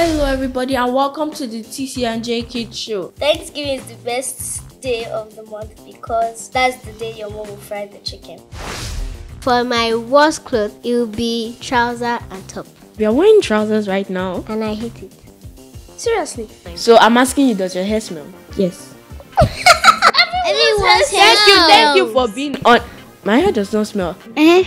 Hello, everybody, and welcome to the TCNJ Kids Show. Thanksgiving is the best day of the month because that's the day your mom will fry the chicken. For my worst clothes, it will be trouser and top. We are wearing trousers right now. And I hate it. Seriously. So I'm asking you, does your hair smell? Yes. Everyone's Thank you, thank you for being on. My hair does not smell. Eh?